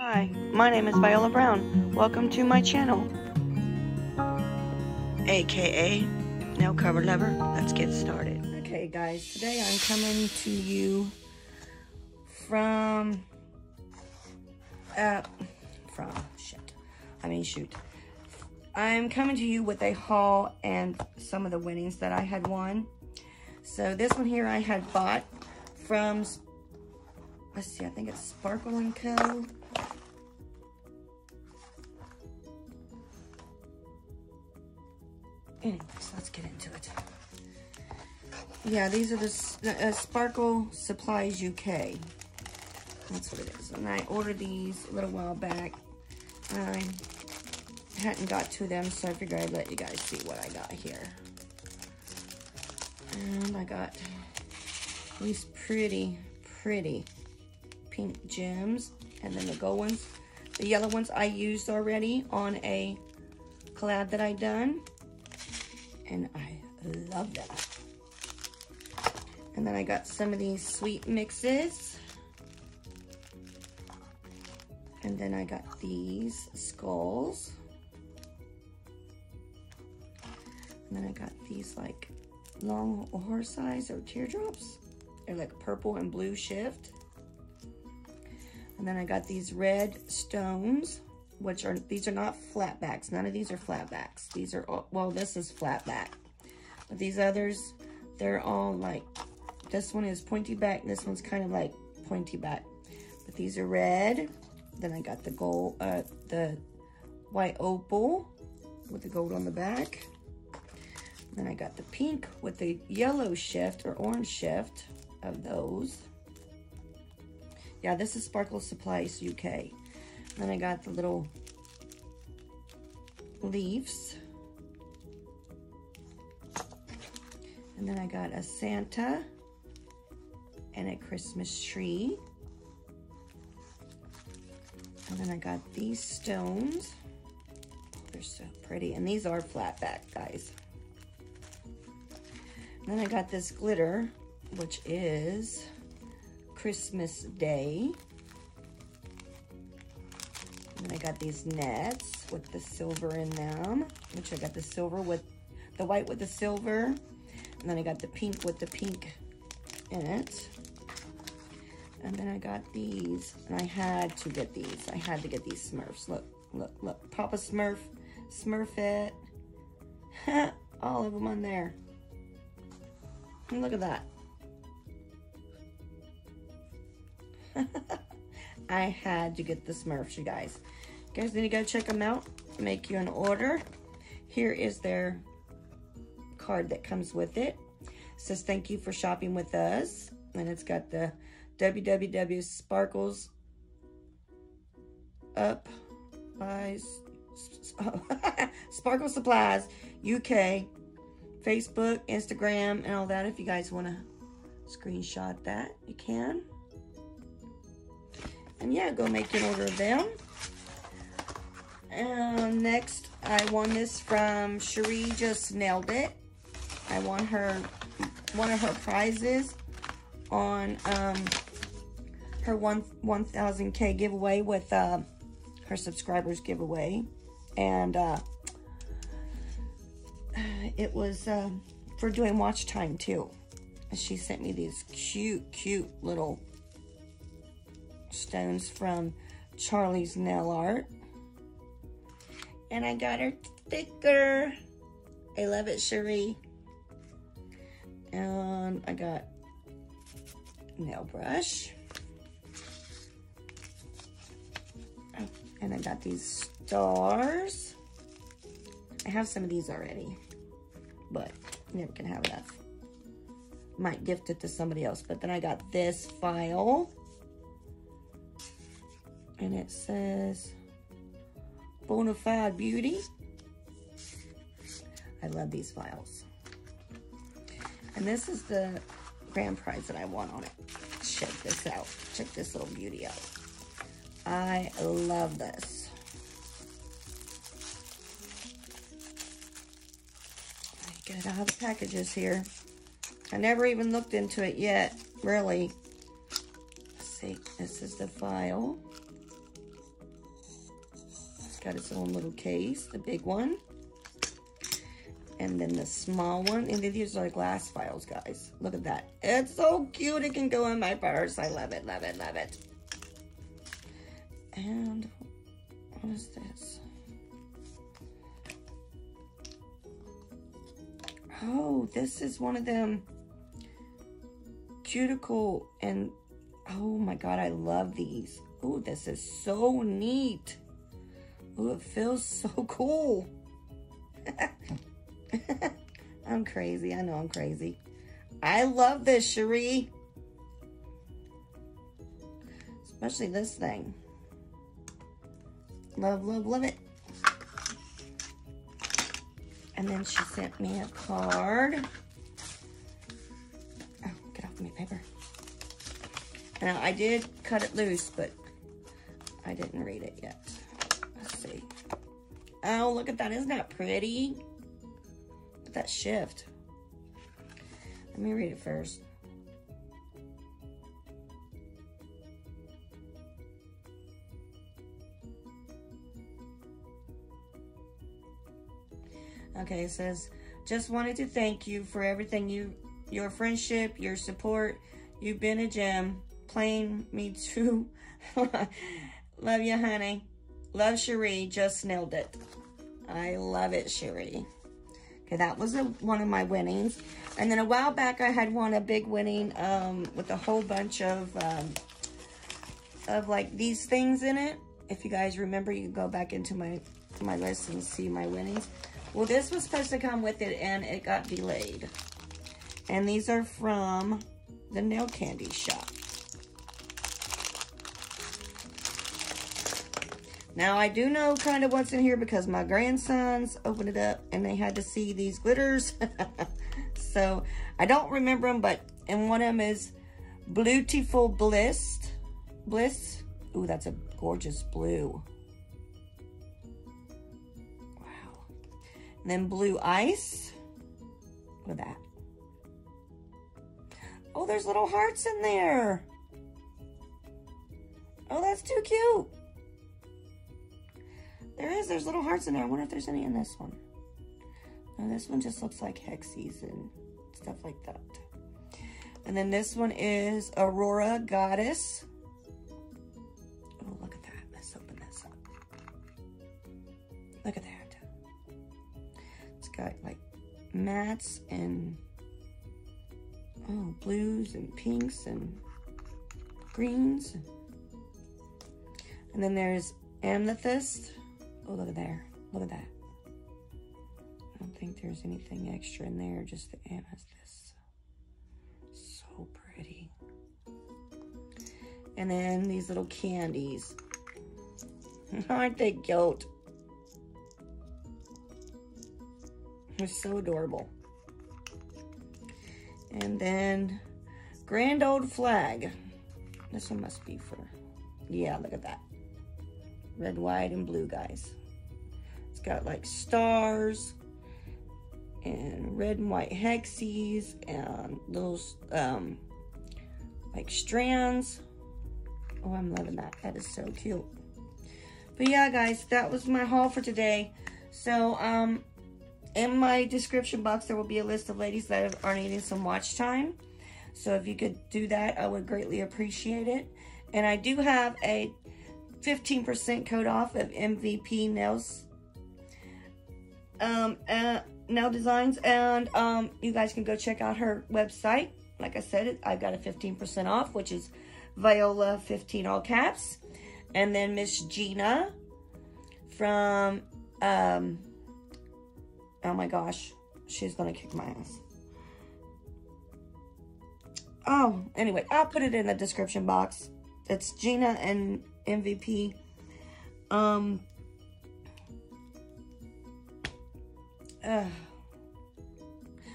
Hi, my name is Viola Brown. Welcome to my channel. AKA Nail Cover Lover. Let's get started. Okay guys, today I'm coming to you from, uh, from, shit, I mean shoot. I'm coming to you with a haul and some of the winnings that I had won. So this one here I had bought from, let's see, I think it's Sparkle & Co. Anyways, let's get into it. Yeah, these are the uh, Sparkle Supplies UK. That's what it is. And I ordered these a little while back. I hadn't got to them, so I figured I'd let you guys see what I got here. And I got these pretty, pretty pink gems. And then the gold ones. The yellow ones I used already on a collab that I done and I love them. And then I got some of these sweet mixes. And then I got these skulls. And then I got these like long horse eyes or teardrops. They're like purple and blue shift. And then I got these red stones which are, these are not flatbacks. None of these are flatbacks. These are, all, well, this is flatback. But these others, they're all like, this one is pointy back. This one's kind of like pointy back. But these are red. Then I got the gold, uh, the white opal with the gold on the back. Then I got the pink with the yellow shift or orange shift of those. Yeah, this is Sparkle Supplies UK. Then I got the little leaves. And then I got a Santa and a Christmas tree. And then I got these stones. They're so pretty. And these are flat back, guys. And then I got this glitter, which is Christmas Day. I got these nets with the silver in them, which I got the silver with, the white with the silver. And then I got the pink with the pink in it. And then I got these, and I had to get these. I had to get these Smurfs. Look, look, look. Papa Smurf, Smurfette. All of them on there. And look at that. I had to get the Smurfs, you guys. Then you guys need to go check them out. Make you an order. Here is their card that comes with it. it says, thank you for shopping with us. And it's got the www sparkles up by oh, Sparkle Supplies UK, Facebook, Instagram, and all that. If you guys want to screenshot that, you can. And yeah, go make an order of them. And next, I won this from Sheree Just Nailed It. I won her one of her prizes on um, her one 1000k giveaway with uh, her subscribers giveaway. And uh, it was uh, for doing watch time too. She sent me these cute, cute little stones from Charlie's Nail Art. And I got her sticker. I love it, Sheree. And I got nail brush. Oh, and I got these stars. I have some of these already, but never can have enough. Might gift it to somebody else. But then I got this file and it says Bonafide Beauty. I love these files. And this is the grand prize that I won on it. Check this out. Check this little beauty out. I love this. I get out of the packages here. I never even looked into it yet, really. Let's see, this is the file. Got its own little case, the big one. And then the small one. And then these are glass files, guys. Look at that. It's so cute. It can go in my purse. I love it, love it, love it. And what is this? Oh, this is one of them cuticle and oh my god, I love these. Oh, this is so neat. Oh, it feels so cool. I'm crazy. I know I'm crazy. I love this, Sheree. Especially this thing. Love, love, love it. And then she sent me a card. Oh, get off my paper. Now, I did cut it loose, but I didn't read it yet. Oh, look at that. Isn't that pretty? Look at that shift. Let me read it first. Okay, it says, just wanted to thank you for everything you, your friendship, your support. You've been a gem. Playing me too. love you, honey. Love Sheree. Just nailed it. I love it, Sheree. Okay, that was a, one of my winnings. And then a while back, I had won a big winning um, with a whole bunch of, um, of like these things in it. If you guys remember, you can go back into my, my list and see my winnings. Well, this was supposed to come with it and it got delayed. And these are from the nail candy shop. Now, I do know kind of what's in here because my grandsons opened it up and they had to see these glitters. so, I don't remember them, but and one of them is Beautiful Bliss. Bliss. Ooh, that's a gorgeous blue. And then blue ice. Look at that. Oh, there's little hearts in there. Oh, that's too cute. There is. There's little hearts in there. I wonder if there's any in this one. No, this one just looks like hexies and stuff like that. And then this one is Aurora Goddess. Oh, look at that. Let's open this up. Look at that It's got like mattes and oh blues and pinks and greens. And then there's amethyst. Oh, look at there. Look at that. I don't think there's anything extra in there, just the amethyst. So pretty. And then these little candies. Aren't they cute? It's so adorable. And then Grand Old Flag. This one must be for, yeah, look at that. Red, white, and blue, guys. It's got like stars and red and white hexies and little um, like strands. Oh, I'm loving that. That is so cute. But yeah, guys, that was my haul for today. So, um, in my description box, there will be a list of ladies that are needing some watch time. So if you could do that, I would greatly appreciate it. And I do have a 15% code off of MVP Nails um, uh, Nail Designs. And um, you guys can go check out her website. Like I said, I've got a 15% off, which is Viola 15 all caps. And then Miss Gina from... Um, Oh my gosh. She's going to kick my ass. Oh, anyway, I'll put it in the description box. It's Gina and MVP. Um. Uh,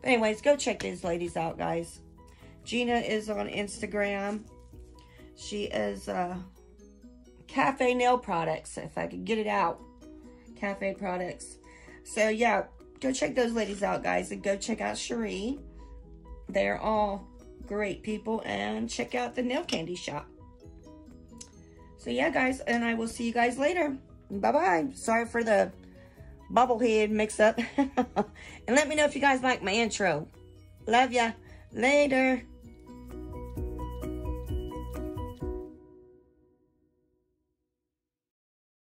but anyways, go check these ladies out, guys. Gina is on Instagram. She is uh, Cafe Nail Products, if I could get it out. Cafe Products. So, yeah, go check those ladies out, guys, and go check out Sheree. They're all great people, and check out the nail candy shop. So yeah, guys, and I will see you guys later. Bye-bye. Sorry for the bobblehead mix-up. and let me know if you guys like my intro. Love ya. Later.